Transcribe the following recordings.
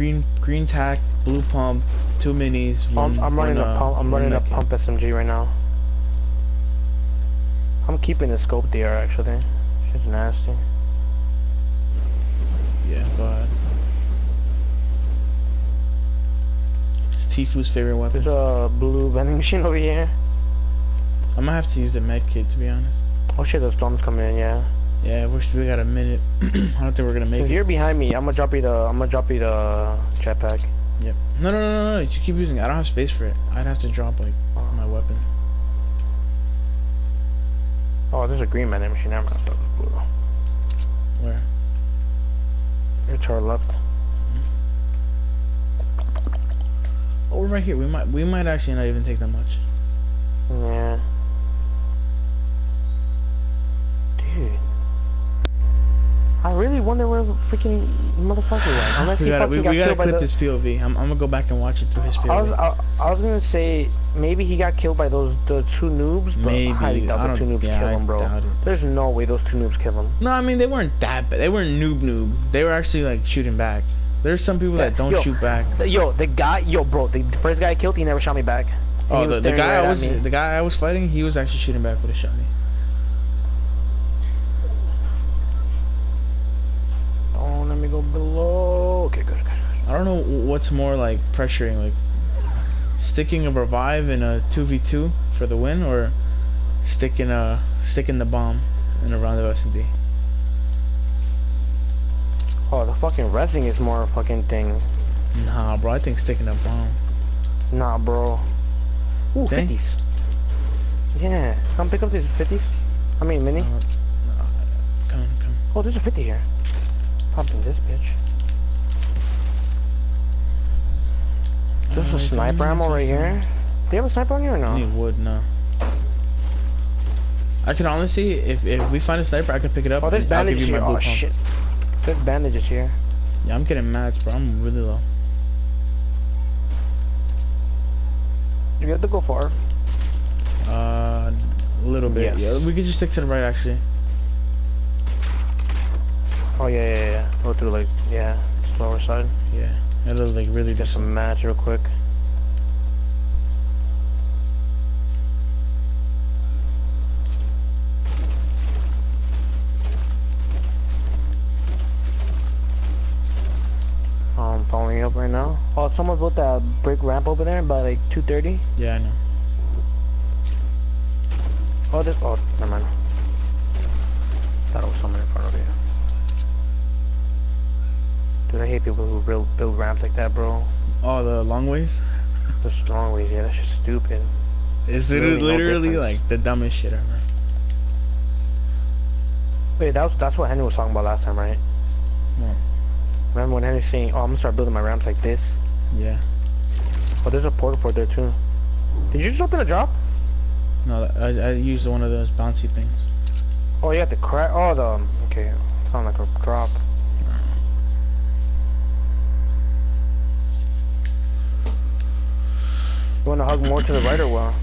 green green tack, blue pump, two minis. One, I'm, I'm running one, a uh, pump. I'm running a pump SMG right now. I'm keeping the scope there actually. She's nasty. Yeah, go ahead. It's Tfue's favorite weapon. There's a blue vending machine over here. I might have to use the med kit to be honest. Oh shit, the storm's coming in. Yeah. Yeah, we we got a minute. I don't think we're gonna make Since it. you're behind me, I'm gonna drop you the. I'm gonna drop you the jetpack. Yep. No, no, no, no, no. You keep using it. I don't have space for it. I'd have to drop like Oh. my weapon. Oh, there's a green vending machine. Never mind. It was blue. Where? Your to our left. Mm-hmm. Oh, we're right here. We might we might actually not even take that much. Yeah. Dude. I really wonder where the freaking motherfucker was. Unless We he gotta fucking we, got we gotta killed by clip the... his POV. I'm, I'm gonna go back and watch it through his POV. I was I, I was gonna say maybe he got killed by those the two noobs, but Maybe. I highly doubt I the two noobs yeah, kill him, bro. There's no way those two noobs kill him. No, I mean they weren't that bad. They weren't noob noob. They were actually like shooting back. There's some people that Yeah, don't yo. shoot back. The- Yo, the guy, yo, bro, the first guy I killed, he never shot me back. And Oh, the, the guy right I was the guy I was fighting, he was actually shooting back with a shotty. Oh, let me go below. Okay, good, good. good. I don't know what's more like pressuring, like sticking a revive in a two v two for the win, or sticking a sticking the bomb in a round of S and D. Oh, the fucking resing is more fucking thing. Nah, bro, I think sticking a bomb. Nah, bro. Ooh, Dang. 50s. Yeah, come pick up these 50s. I mean, mini. Uh, nah, come, come. Oh, there's a 50 here. Pumping this bitch. There's a sniper ammo right here. Do you have a sniper on you or I no? need wood now. I can honestly, if if we find a sniper, I can pick it up. Oh, there's and I'll give bandages here. Oh, pump. shit. There's bandages here. Yeah, I'm getting mats, bro. I'm really low. You have to go far. Uh, a little bit. Yes. Yeah, we could just stick to the right, actually. Oh, yeah, yeah, yeah. Go through, like, yeah, slower side. Yeah, it'll like really just. some match real quick. Oh, I'm following up right now. Oh, someone built that brick ramp over there by like 230. Yeah, I know. Oh, this. Oh, never mind. Thought it was someone in front of you. Dude, I hate people who build, build ramps like that, bro. Oh, the long ways. The strong ways, yeah, that's just stupid. It's Really literally, no like the dumbest shit ever. Wait, that was that's what Henry was talking about last time, right? What? Remember when Henry was saying, "Oh, I'm gonna start building my ramps like this." Yeah. Oh, there's a Port-a-Fort there too. Did you just open a drop? No, I, I used one of those bouncy things. Oh, you got the crack. Oh, the okay. Sound like a drop. Want to hug more to the right or what?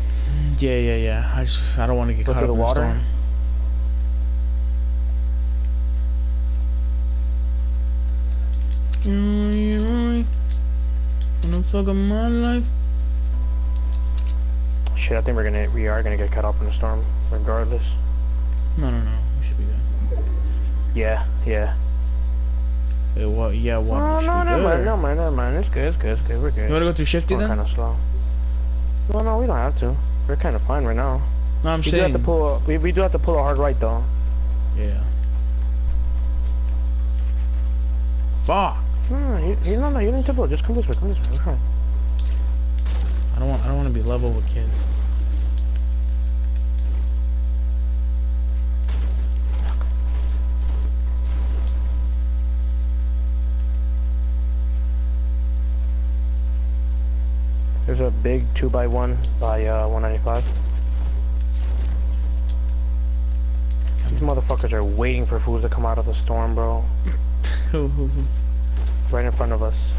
Yeah, yeah, yeah. I just I don't want to get Go caught through up the in water? the storm. Wanna fuck up my life? Shit, I think we're gonna we are gonna get caught up in the storm, regardless. No, no, no. We should be good. Yeah, yeah. Hey, what? Yeah, what? We should no, be never mind, good. never mind, never mind. It's good, it's good, it's good. We're good. You wanna go through shifty Going then? kind of slow. No, no, we don't have to. We're kind of fine right now. No, I'm We do have to pull. A, we we do have to pull a hard right though. Yeah. Fuck. No, no, you, you no, no, you didn't to pull. Just come this way. Come this way. We're fine. I don't want. I don't want to be level with kids. There's a big two by one by uh 195. These motherfuckers are waiting for fools to come out of the storm, bro. Right in front of us.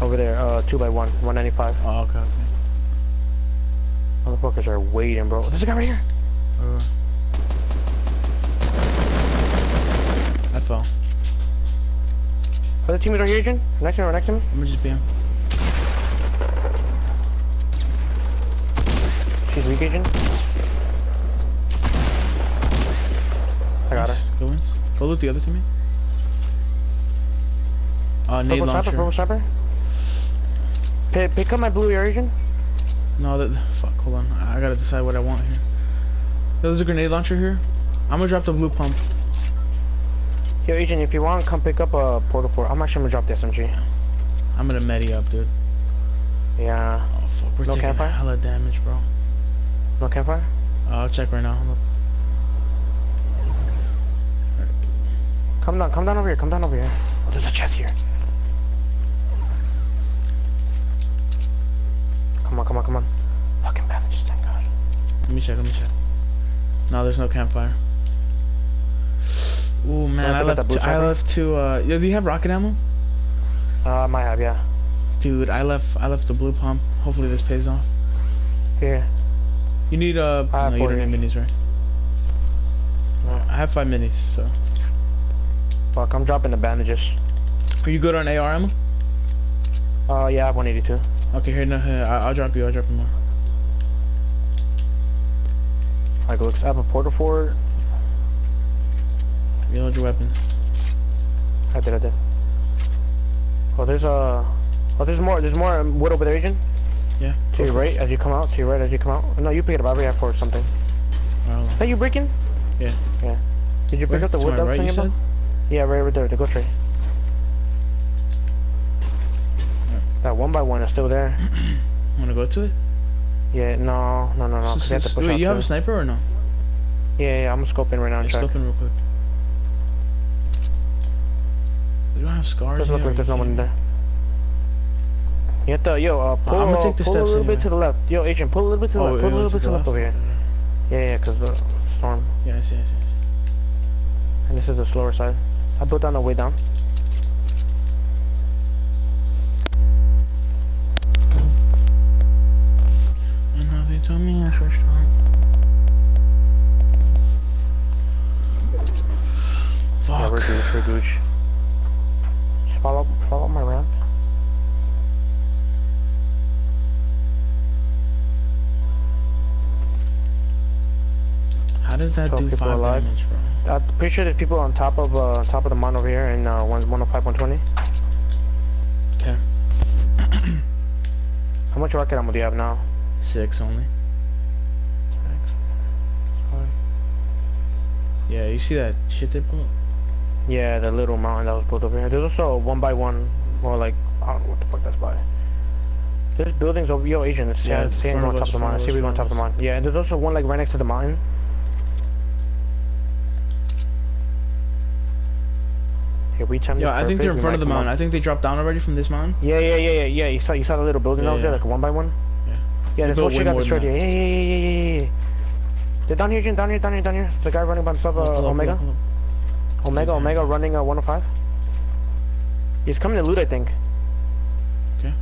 Over there, uh, two by one, 195. Oh, okay, okay. Motherfuckers are waiting, bro. There's a guy right here. Uh, I fell. Other teammates right here, Agent. Next to me, right next to me. I'm gonna just be him. Agent. I got her. Go wins. Go loot the other teammate. Uh, nade Purple sniper, launcher. purple sniper. Pick, pick up my blue air agent. No, that. Fuck. Hold on. I I gotta decide what I want here. There's a grenade launcher here. I'm gonna drop the blue pump. Yo, agent, if you want, come pick up a Port-a-Fort. I'm actually gonna drop the SMG. I'm gonna medi up, dude. Yeah. Oh fuck, we're No taking campfire? hella damage, bro. No campfire? I'll check right now. Hold up. Come down, come down over here, come down over here. Oh, there's a chest here. Come on, come on, come on. Fucking bandages, thank God. Let me check. Let me check. No, there's no campfire. Ooh man, I left. Two, I left two. Uh, yo, do you have rocket ammo? Uh, I might have, yeah. Dude, I left. I left the blue pump. Hopefully this pays off. Here. You need uh. I have no, you don't need minis, right? No. I have five minis. So. Fuck, I'm dropping the bandages. Are you good on AR ammo? Uh, yeah, I have 182. Okay, here, no, here, I- I'll drop you. I'll drop you more. I go, I have a portal forward. Reload your weapons. I did, I did. Oh, there's a. Oh, there's more. There's more um, wood over there, agent. To your right as you come out. To your right as you come out. No, you pick it up. I for something. Alright. Is that you breaking? Yeah. Yeah. Did you pick Where? up the wood that was right, telling you you said? about? Yeah, right over there. The ghost ray. That one by one is still there. Wanna go to it? Yeah, no, no, no, no. So- have to push wait, you have a sniper or no? Yeah, yeah, I'm scoping right now. Yeah, scoping real quick. We don't have scars. Doesn't look like there's no one in there. You have to, yo, uh, pull, I'ma uh, take the pull a steps little bit to the left. Yo, agent, pull a little bit to the Oh, left. Pull a little bit to the left over here. Yeah, yeah, because the storm. Yeah, I see, I see. I see. And this is the slower side. I built down the way down. And now they told me I switched on. Fuck. Yeah, we're gooch, we're gooch. Just follow, follow my ramp. How does that do people five alive. damage, bro? I'm pretty sure there's people on top of, uh, on top of the mountain over here in, uh, one, 105, 120. Okay. How much rocket ammo do you have now? Six only. Fine. Yeah, you see that shit they put? Yeah, the little mountain that was built over here. There's also a one by one, or like, I don't know what the fuck that's by. There's buildings over, yo, Asian, it's Yeah, yeah, on top of the mountain. See us, we go on top of the mountain. Yeah, and there's also one like right next to the mountain. Here, we time Yo, this I think they're in we front of the mountain. I think they dropped down already from this mountain. Yeah, yeah, yeah, yeah, yeah. You saw, you saw the little building Yeah, that was there, like one by one. Yeah. Yeah, this whole shit got destroyed. Yeah, yeah, yeah, yeah, yeah, yeah. They're down here, Jin. Down here, down here, down here. The guy running by himself, uh, up, pull up, Omega. up, Omega, Okay. Omega running uh, 105. He's coming to loot, I think. Okay.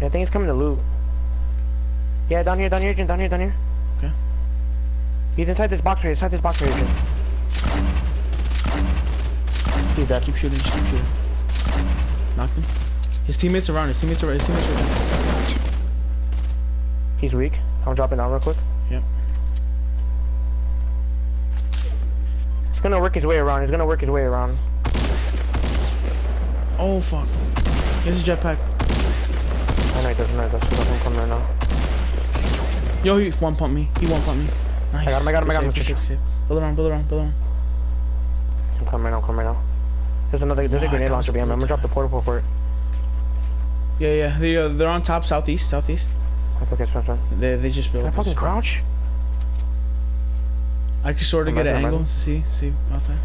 Yeah, I think he's coming to loot. Yeah, down here, down here, Jin, down here, down here. Okay. He's inside this box right inside this box right here, He's dead. Keep shooting, just keep shooting. Knocked him. His teammates around. His teammates around. His teammates around. He's weak. I'm dropping down real quick. Yep. He's gonna work his way around. He's gonna work his way around. Oh fuck. Here's a jetpack. Oh no, he doesn't. No, he doesn't. He doesn't come right now. Yo, he one pump me. He one pump me. Nice. I got him, I got him, I got him. Build around, build around, build around. I'm coming right now. I'm coming right now. There's another. There's a Oh, I grenade launcher behind me. I'm gonna drop the Port-a-Fort it. Yeah, yeah. They uh, they're on top, southeast, southeast. Okay, okay, spin. They they just built. Can I fucking crouch? I can sort of get an angle. See, see outside.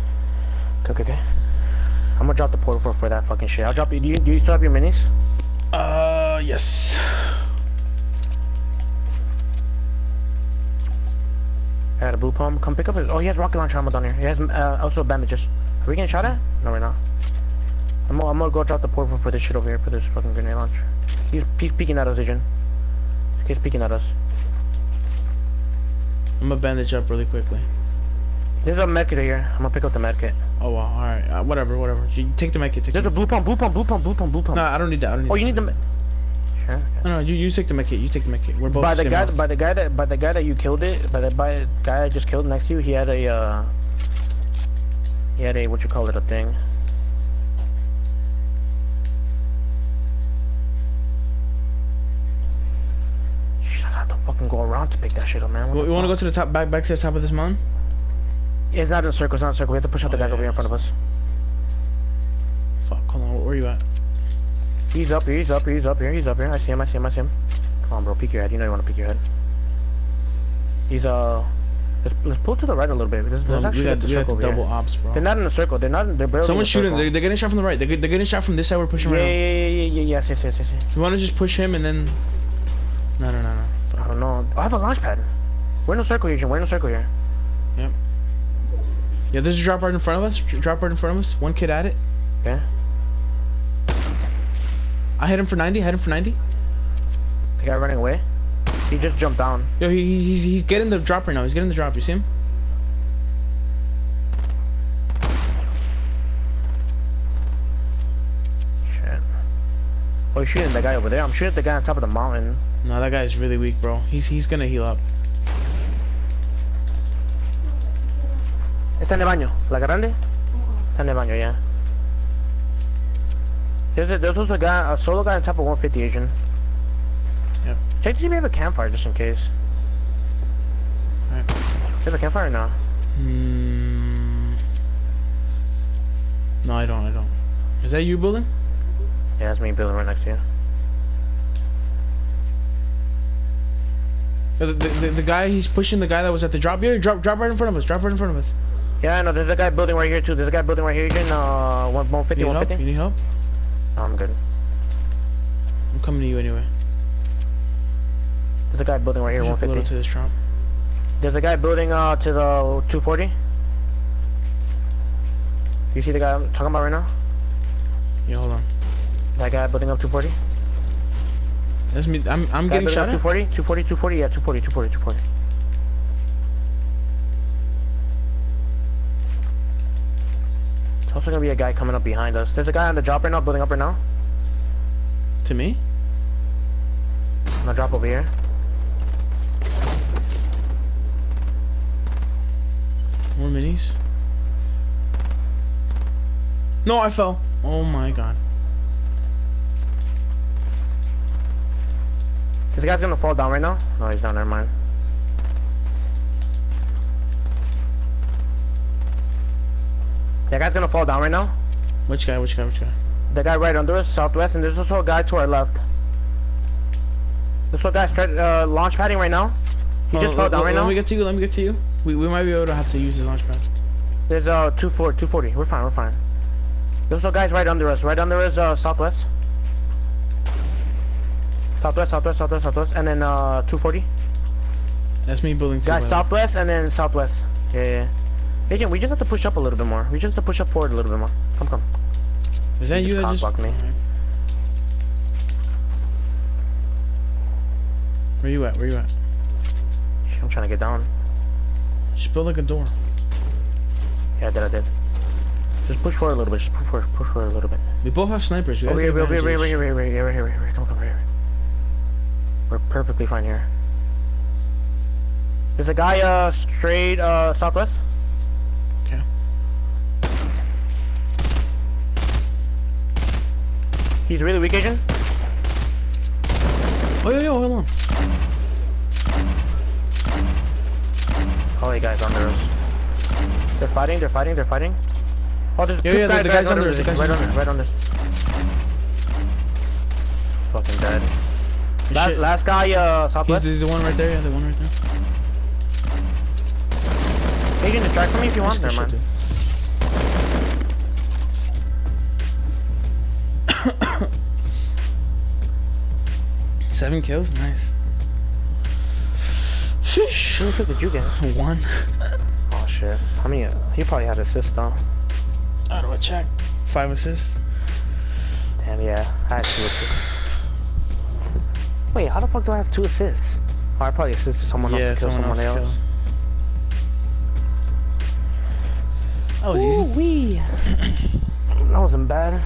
Okay, okay, okay. I'm gonna drop the Port-a-Fort for that fucking shit. I'll drop you. Do you, do you still have your minis? Uh, yes. I got a blue pump. Come pick up his. Oh, he has rocket launcher ammo down here. He has uh, also bandages. Are we getting shot at? No, we're not. I'm gonna, I'm gonna go drop the Port-a-Fort this shit over here for this fucking grenade launcher. He's, he's peeking at us, Agent. He's peeking at us. I'm gonna bandage up really quickly. There's a medkit here. I'm gonna pick up the medkit. Oh wow, alright. Uh, whatever, whatever. You take the med kit. Take There's the a blue pump, blue pump, blue pump, blue pump, blue pump. No, I don't need that. I don't need Oh, that. you need the. med- Sure. okay. No, no, you, you take the med kit. You take the med kit. We're both By the same guy, health. by the guy that, by the guy that you killed it, by the by the guy I just killed next to you, he had a, uh, he had a what you call it, a thing. Shit, I have to fucking go around to pick that shit up, man. What You, to go to the top, back, back to the top of this mountain? Yeah, it's not in a circle. It's not in a circle. We have to push out the Oh, guys yeah, over here in front of us. Fuck, hold on. Where are you at? He's up here. He's up here. He's up here. He's up here. I see him. I see him. I see him. Come on, bro. Peek your head. You know you want to peek your head. He's uh. Let's, let's pull to the right a little bit. Let's, let's Um, we got, the circle double here. ops, bro. They're not in a circle. They're not. They're barely. Someone's shooting. They're, they're getting shot from the right. They're, they're getting shot from this side. We're pushing Yeah, right yeah, yeah, yeah, yeah, yes, yes, yes, yes. You want to just push him and then? No, no, no, no. I don't know. I have a launch pad. We're in a circle here, Jim. We're in a circle here. Yep. Yeah, there's a drop right in front of us. Drop right in front of us. One kid at it. Okay. I hit him for 90. I hit him for 90. The guy running away. He just jumped down. Yo, he, he- he's he's getting the drop right now. He's getting the drop. You see him? Shit. Oh, he's shooting the guy over there. I'm shooting the guy on top of the mountain. No, that guy's really weak, bro. He's he's gonna heal up. Está en el baño. La grande? Está en el baño, yeah. There's, a, there's also a guy, a solo guy on top of 150 Asian. Check to see if we have a campfire just in case. Alright. Do you have a campfire or no? Hmm. No, I don't. I don't. Is that you building? Yeah, that's me building right next to you. The, the, the, the guy he's pushing the guy that was at the drop. Yeah, drop drop right in front of us. Drop right in front of us. Yeah, I know. There's a guy building right here too. There's a guy building right here. You Asian, uh, one- 150, You need help? You need help? No, I'm good. I'm coming to you anyway. There's a guy building right here, Push up a little 150. to this drop. There's a guy building uh to the 240. You see the guy I'm talking about right now? Yeah, hold on. That guy building up 240. That's me. I'm I'm Guy getting shot at. 240, 240, 240. Yeah, 240, 240, 240. There's also gonna be a guy coming up behind us. There's a guy on the drop right now, building up right now. To me? On the drop over here. More minis. No, I fell. Oh my god. This guy's gonna fall down right now. No, he's not. Never mind. That guy's gonna fall down right now. Which guy? Which guy? Which guy? The guy right under us, southwest, and there's also a guy to our left. This one guy's straight, uh, launch padding right now. He Oh, just fell down let- right Let now. me get to you. Let me get to you. We we might be able to have to use his launch pad. There's uh 240, 240. We're fine, we're fine. There's also guys right under us. Right under us, uh, southwest. Southwest, southwest, southwest, southwest, and then uh 240. That's me building. Guys, by the way. southwest and then southwest. Yeah, yeah. Agent, we just have to push up a little bit more. We just have to push up forward a little bit more. Come, come. Is that you you just that just? me. Where you at? Where you at? I'm trying to get down. Just build like a door. Yeah, I did, I did. Just push forward a little bit. Just push forward, push forward a little bit. We both have snipers. You guys Over here, have here, here, here, here, here, here, over here. Come, come, here. We're perfectly fine here. There's a guy, uh, straight, uh, southwest. Okay. He's really weak, Asian. Oh, yo, yo, hold on. Oh, you guys under us. They're fighting, they're fighting, they're fighting. Oh, there's Yeah, two yeah, the- guys the right guy's under under us, us, the right guy's on under us, right on us. Fucking dead. Last, Shit. last guy, uh, He's, southwest. he's the one right there. Yeah, the one right there. You can distract from me if you want. Never mind. Seven kills, nice. How Sheesh. many kills did you get? One. Oh shit. How many? Uh, he probably had assists though. How do I check? Five assists. Damn, yeah. I had two assists. Wait, how the fuck do I have two assists? Oh, I probably assisted someone yeah, else to kill someone, someone else. else. killed. That was easy. Ooh-wee. that wasn't bad.